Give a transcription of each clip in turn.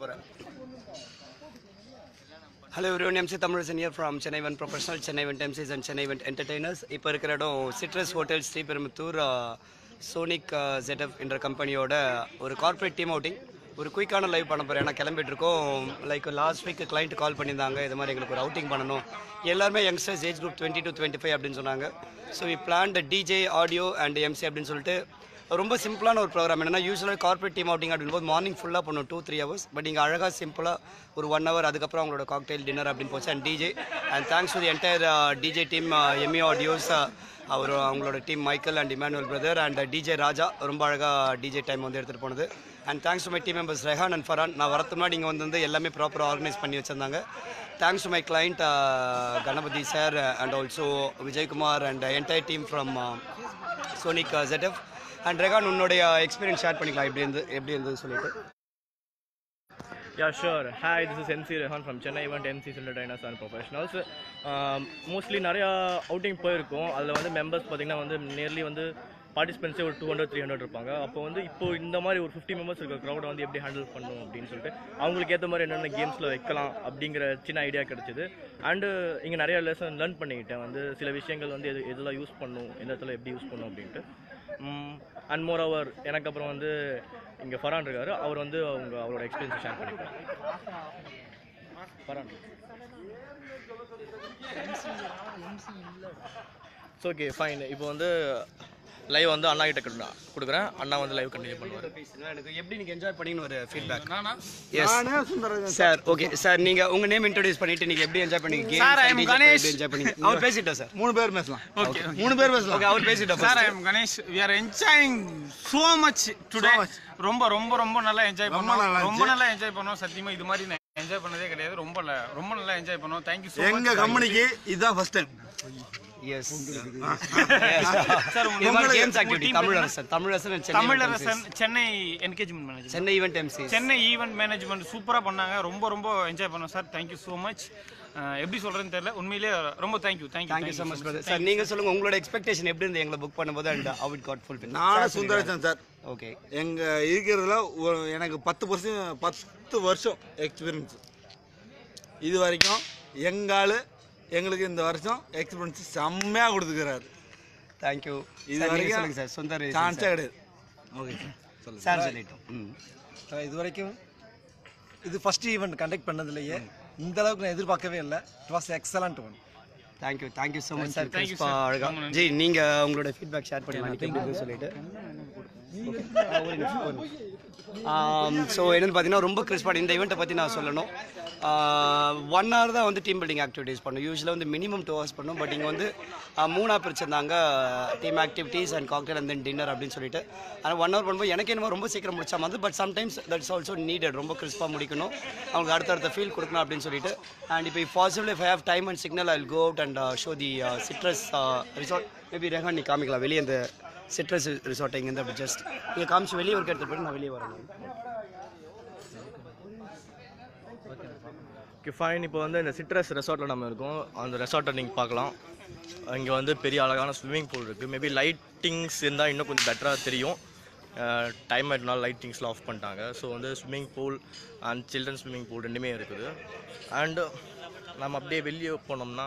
Hello hello everyone MC Tamil here from Chennai one professional Chennai one MCs and Chennai one entertainers இப்போ இருக்கிற இடம் Citrus hotel Sriperumbudur Sonic ZF என்ற கம்பெனியோட ஒரு corporate team outing ஒரு குயிக்கான live பண்ண போகிறேன் ஏன்னா கிளம்பிட்டு இருக்கோம். Like last week client call பண்ணியிருந்தாங்க. இது மாதிரி எங்களுக்கு ஒரு அவுட்டிங் பண்ணணும். எல்லாருமே youngsters age group twenty to twenty five அப்படின்னு சொன்னாங்க. So we plan DJ audio and MC அப்படின்னு சொல்லிட்டு ரொம்ப சிம்பிளான ஒரு ப்ரோக்ராம் என்னென்னா யூஸ்வலாக கார்ப்பரேட் டீம் அப்படிங்க அப்படின்போது மார்னிங் ஃபுல்லாக பண்ணும் டூ த்ரீ ஹவர்ஸ் பட் இங்கே அழகாக சிம்பிளாக ஒரு ஒன் ஹவர் அதுக்கப்புறம் அவங்களோட காக்டெயில் டின்னர் அப்படின்னு போச்சு. And DJ and thanks to the entire DJ team ME audios அவர் அவங்களோட team Michael and Emmanuel brother and DJ Raja ரொம்ப அழகாக டிஜே டைம் வந்து எடுத்துகிட்டு போனது. And thanks to my team members Rehan and Farhan நான் வரத்து முன்னாடி இங்கே வந்து எல்லாமே ப்ராப்பராக ஆர்கனைஸ் பண்ணி வச்சுருந்தாங்க. Thanks to my client Ganapathi sir and also Vijayakumar and entire team from Sonic ZF and Rehan உன்னுடைய எக்ஸ்பீரியன்ஸ் ஷேர் பண்ணிக்கலாம். எப்படி இருந்து எப்படி இருந்தது சொல்லிட்டு. Yeah, sure. Hi, this is MC Rehan from Chennai Event MC Entertainers and Professionals. Um, mostly நிறையா outing போயிருக்கோம். அதில் வந்து மெம்பர்ஸ் பார்த்தீங்கன்னா வந்து நியர்லி வந்து பார்ட்டிசிபென்ட்ஸே ஒரு டூ ஹண்ட்ரட் த்ரீ ஹண்ட்ரட் இருப்பாங்க. அப்போ வந்து இப்போ இந்த மாதிரி ஒரு ஃபிஃப்டி மெம்பர்ஸ் இருக்க க்ரௌடை வந்து எப்படி ஹேண்டில் பண்ணணும் அப்படின்னு சொல்லிட்டு அவங்களுக்கு ஏற்ற மாதிரி என்னென்ன கேம்ஸில் வைக்கலாம் அப்படிங்கிற சின்ன ஐடியா கிடச்சிது. அண்டு இங்கே நிறைய லெசன் லேர்ன் பண்ணிக்கிட்டேன். வந்து சில விஷயங்கள் வந்து எது எதெல்லாம் யூஸ் பண்ணும் எந்த இடத்துல எப்படி யூஸ் பண்ணும் அப்படின்ட்டு. அண்ட் மோர் அவர் எனக்கு அப்புறம் வந்து இங்கே ஃபரான் இருக்காரு. அவர் வந்து அவங்க அவரோட எக்ஸ்பீரியன்ஸ் ஷேர் பண்ணிப்பார் ஃபரான் ஓகே ஃபைன் இப்போ வந்து லைவ் வந்து அண்ணா கிட்ட கொடுக்குறேன். அண்ணா வந்து லைவ் கண்டினியூ பண்ணுவார். எனக்கு எப்படி நீங்க என்ஜாய் பண்ணீங்கன்னு ஒரு ஃபீட்பேக் நானா? எஸ் சார் ஓகே சார் நீங்க உங்க நேம் இன்ட்ரோடியூஸ் பண்ணிட்டு நீங்க எப்படி என்ஜாய் பண்ணீங்க? I am Ganesh. என்ஜாய் பண்ணீங்க? அவர் பேசிட்டோம் சார் மூணு பேர் பேசலாம். ஓகே மூணு பேர் பேசலாம். ஓகே அவர் பேசிட்டோம் sir I Ganesh we are enjoying so much today ரொம்ப ரொம்ப ரொம்ப நல்லா என்ஜாய் பண்ணோம். ரொம்ப நல்லா என்ஜாய் பண்ணோம். சத்தியமா இது மாதிரி நான் என்ஜாய் பண்ணதே கிடையாது. ரொம்ப ரொம்ப நல்லா என்ஜாய் பண்ணோம். தேங்க்யூ எங்க கம்பெனிக்கு இதுதான் first time as games activity Tamilarasan Tamilarasan Tamilarasan Chennai engagement manager Chennai event MC Chennai event management சூப்பரா பண்ணாங்க. ரொம்ப ரொம்ப என்ஜாய் பண்ணோம் சார் தேங்க்யூ ஸோ மச் எப்படி சொல்றதுன்னு தெரியல. உண்மையிலேயே ரொம்ப thank you thank you thank you so much brother sir நீங்க சொல்லுங்க உங்களோட எக்ஸ்பெக்டேஷன் எப்படி இருந்து எங்களை புக் பண்ணும்போது and how it got fulfilled. நானும் சுந்தரேசன் சார் ஓகே எங்க இருக்கிறதுல எனக்கு பத்து பர்சன்ட் பத்து வருஷம் எக்ஸ்பீரியன்ஸ் இது வரைக்கும் எங்காளு எங்களுக்கு இந்த வருஷம் எக்ஸ்பீரியன்ஸ் செம்மையாக கொடுத்துக்கிறாரு. தேங்க்யூ இது இது வரைக்கும் சார் சுந்தர் சான்ஸே கிடையாது ஓகே சார். சார் சொல்லிட்டோம். இது வரைக்கும் இது ஃபர்ஸ்ட் ஈவெண்ட் கண்டக்ட் பண்ணதுலயே இந்த அளவுக்கு நான் எதிர்பார்க்கவே இல்லை. It was excellent one thank you thank you so much sir கிறிஸ்பா. அழகா ரொம்ப நன்றி. ஜி நீங்க உங்களோட ஃபீட்பேக் ஷேர் இருக்குன்னு சொல்லிட்டு. Um, ஸோ என்னன்னு பார்த்தீங்கன்னா ரொம்ப கிறிஸ்பான இந்த ஈவெண்ட்டை பற்றி நான் சொல்லணும். Uh, ஒன் ஹவர் தான் வந்து டீம் பில்டிங் ஆக்டிவிட்டீஸ் பண்ணும். யூஸ்வலாக வந்து மினிமம் டூ ஹவர்ஸ் பண்ணும். பட் இங்கே வந்து uh, மூணாக பிரிச்சிருந்தாங்க team activities and cocktail and then dinner அப்படின்னு சொல்லிட்டு. ஆனால் ஒன் ஹவர் பண்ணும்போது எனக்கு என்னமோ ரொம்ப சீக்கிரம் முடிச்சா மாதிரி but sometimes that's also needed ரொம்ப கிறிஸ்பாக முடிக்கணும். அவங்களுக்கு அடுத்தடுத்த ஃபீல் கொடுக்கணும் அப்படின்னு சொல்லிட்டு. அண்ட் இப்போ possible if have time and signal I go out and show the Citrus resort maybe Rehan நீ காமிக்கலாம். வெளியே அந்த சிட்ரஸ் ரிசார்ட் இங்கேருந்து அப்படி ஜஸ்ட் நீங்கள் காமிச்சு வெளியே ஒரு எடுத்து போயிட்டு நான் வெளியே வரேன். ஓகே ஃபைன் இப்போ வந்து இந்த சிட்ரஸ் ரெசார்ட்டில் நம்ம இருக்கோம். அந்த ரெசார்ட்டை நீங்கள் பார்க்கலாம். இங்கே வந்து பெரிய அழகான ஸ்விம்மிங் பூல் இருக்குது மேபி லைட்டிங்ஸ் இருந்தால் இன்னும் கொஞ்சம் பெட்டராக தெரியும். டைம் ஆயிட்டனால லைட்டிங்ஸ்லாம் ஆஃப் பண்ணிட்டாங்க. ஸோ வந்து swimming pool and children swimming pool ரெண்டுமே இருக்குது. அண்டு நம்ம அப்படியே வெளியே போனோம்னா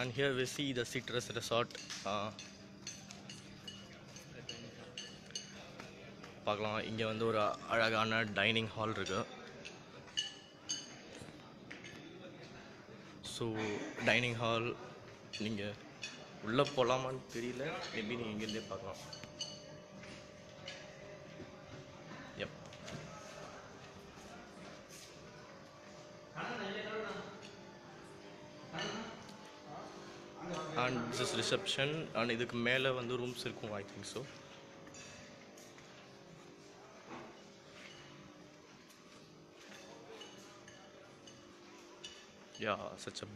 and here we see the Citrus resort பார்க்கலாம். இங்கே வந்து ஒரு அழகான டைனிங் ஹால் இருக்கு. ஸோ டைனிங் ஹால் நீங்கள் உள்ளே போகலாமான்னு தெரியல. மேபி நீங்கள் இங்கேருந்தே பார்க்கலாம். அண்ட் திஸ் ரிசப்ஷன் அண்ட் இதுக்கு மேலே வந்து ரூம்ஸ் இருக்கும் I think so ya such a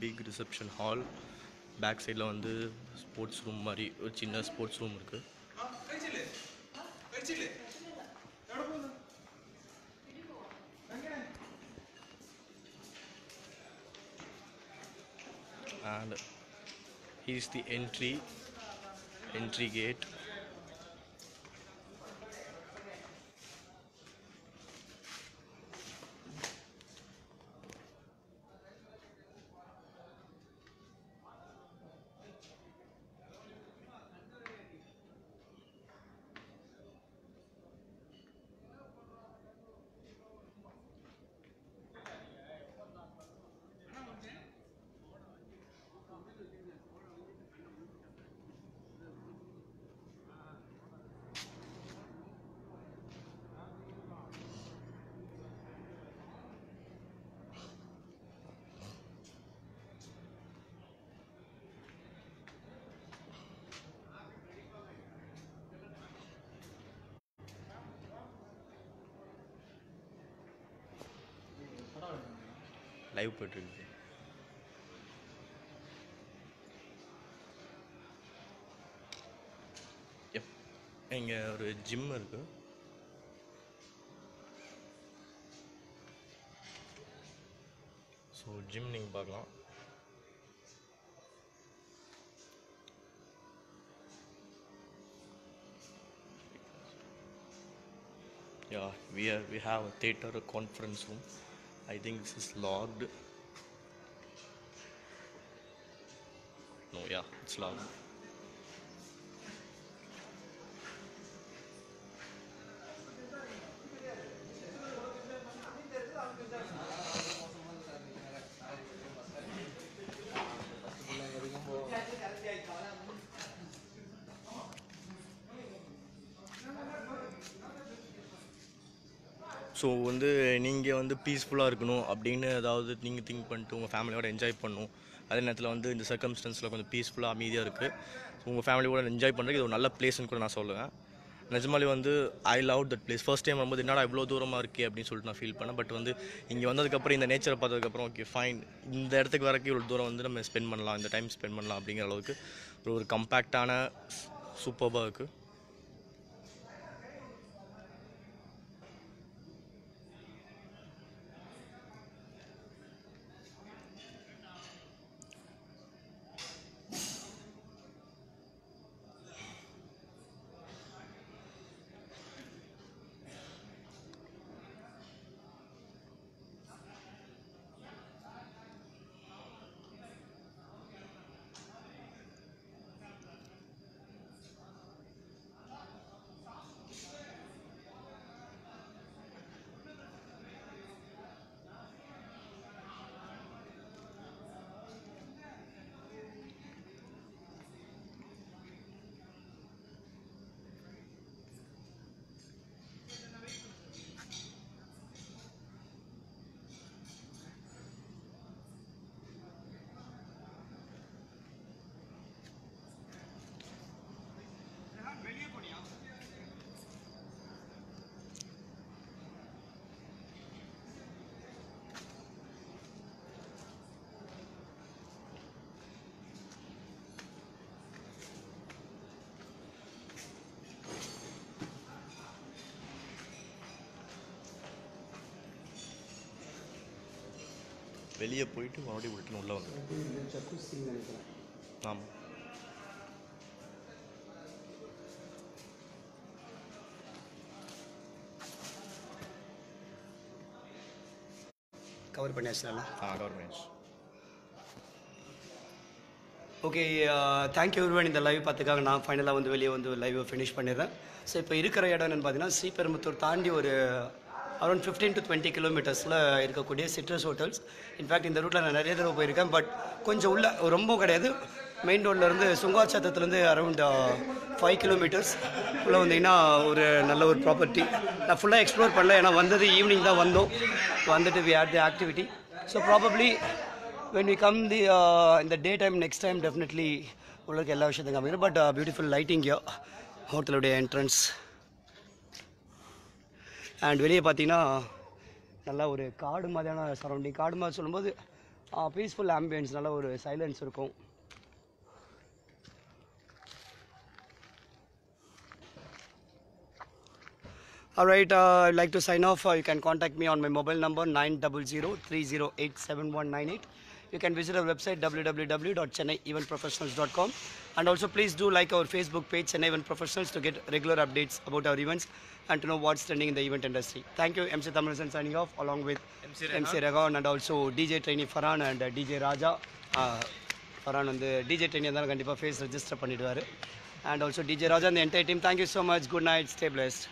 big reception hall back சைடில் வந்து ஸ்போர்ட்ஸ் ரூம் மாதிரி ஒரு சின்ன ஸ்போர்ட்ஸ் ரூம் இருக்குது here's the entry entry gate live போயிட்டுருக்கு எப் இங்கே ஒரு ஜிம் இருக்கு ஸோ ஜிம் நீங்கள் பார்க்கலாம் Yeah, we are we have a theater, a conference room. I think this is logged. No, yeah, it's logged. So வந்து நீங்கள் வந்து பீஸ்ஃபுல்லாக இருக்கணும் அப்படின்னு ஏதாவது நீங்கள் திங்க் பண்ணிட்டு உங்கள் ஃபேமிலியோட என்ஜாய் பண்ணணும். அதே நேரத்தில் வந்து இந்த சர்க்கம்ஸ்டன்ஸில் கொஞ்சம் பீஸ்ஃபுல்லாக அமைதியாக இருக்குது உங்கள் ஃபேமிலியோட என்ஜாய் பண்ணுறதுக்கு இது ஒரு நல்ல பிளேஸ்னு கூட நான் சொல்லுவேன். நிஜமாலே வந்து I love that place first time வரும்போது என்னடா இவ்வளோ தூரமாக இருக்கே? அப்படின்னு சொல்லிட்டு நான் ஃபீல் பண்ணேன். பட் வந்து இங்கே வந்ததுக்கப்புறம் இந்த நேச்சரை பார்த்ததுக்கப்புறம் ஓகே ஃபைன் இந்த இடத்துக்கு வரக்கு இவ்வளோ தூரம் வந்து நம்ம ஸ்பெண்ட் பண்ணலாம். இந்த டைம் ஸ்பெண்ட் பண்ணலாம் அப்படிங்கிற அளவுக்கு ஒரு ஒரு கம்பேக்டான சூப்பராக இருக்குது வெளியே போயிட்டு மறுபடியும் ரிட்டன் உள்ளே வந்து ஆமாம் கவர் பண்ணியாச்சு. நல்லா ஆ government okay thank you everyone இந்த லைவ் பார்த்துக்காக நான் ஃபைனலாக வந்து வெளியே வந்து லைவை ஃபினிஷ் பண்ணிடுறேன். ஸோ இப்போ இருக்கிற இடம் என்னென்னு பார்த்தீங்கன்னா ஸ்ரீபெரும்புத்தூர் தாண்டி ஒரு அரௌண்ட் ஃபிஃப்டீன் டு டுவெண்ட்டி கிலோமீட்டர்ஸில் இருக்கக்கூடிய சிட்ரஸ் ஹோட்டல்ஸ் இன்ஃபேக்ட் இந்த ரூட்டில் நான் நிறைய தடவை போயிருக்கேன். பட் கொஞ்சம் உள்ள ரொம்ப கிடையாது. மெயின் ரோட்லேருந்து சுங்காச்சத்தத்துலேருந்து அரௌண்ட் ஃபைவ் uh, கிலோமீட்டர்ஸ் உள்ளே வந்தீங்கன்னா ஒரு நல்ல ஒரு ப்ராப்பர்ட்டி நான் ஃபுல்லாக எக்ஸ்ப்ளோர் பண்ணல. ஏன்னா வந்தது ஈவினிங் தான் வந்தோம். வந்துட்டு we had the activity so probably when we come the இந்த day time next time definitely definitely உங்களுக்கு எல்லா விஷயத்தையும் காமிக்கிறேன். பட் பியூட்டிஃபுல் லைட்டிங் ஹோட்டலுடைய என்ட்ரன்ஸ் அண்ட் வெளியே பார்த்தீங்கன்னா நல்லா ஒரு காடு மாதிரியான சரௌண்டிங் காடு மாதிரி சொல்லும்போது பீஸ்ஃபுல் ஆம்பியன்ஸ் நல்ல ஒரு சைலன்ஸ் இருக்கும் Alright, uh, I'd like to sign off. Uh, you can contact me on my mobile number 900-308-7198. You can visit our website www.chennaieventprofessionals.com and also please do like our Facebook page Chennai Event Professionals to get regular updates about our events and to know what's trending in the event industry. Thank you, MC Thamarasan signing off along with MC Regan and also DJ Trainee Farhan and uh, DJ Raja. Uh, Farhan வந்து DJ Trainee இருந்தாலும் கண்டிப்பாக face register பண்ணிடுவார் and also DJ Raja and the entire team. Thank you so much. Good night. Stay blessed.